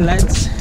doing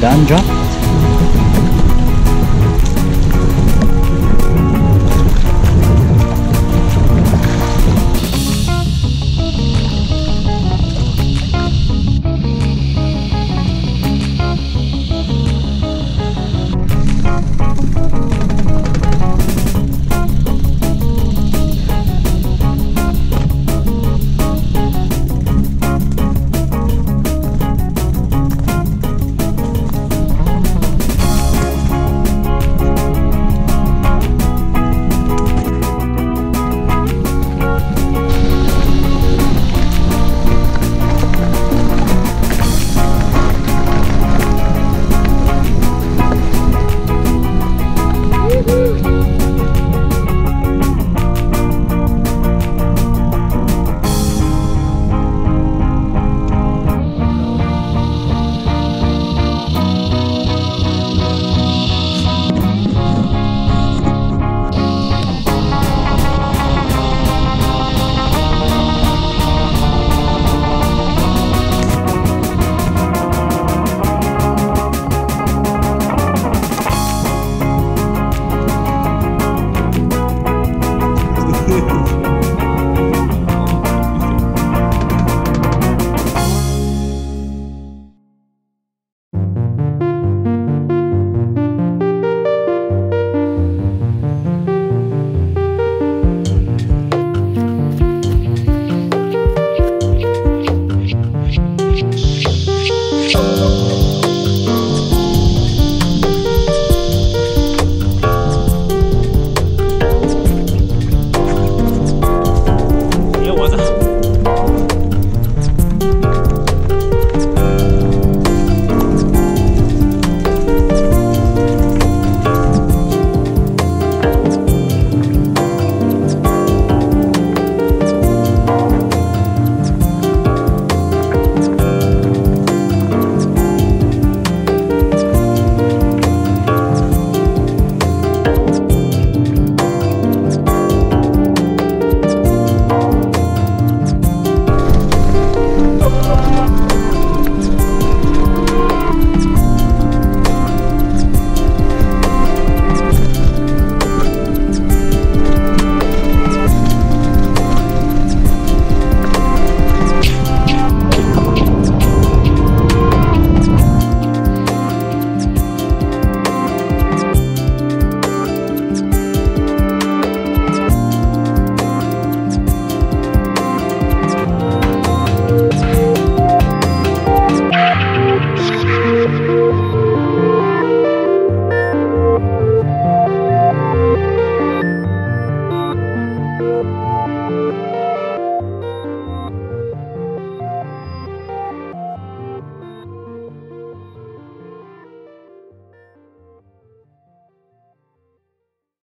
Daan, John?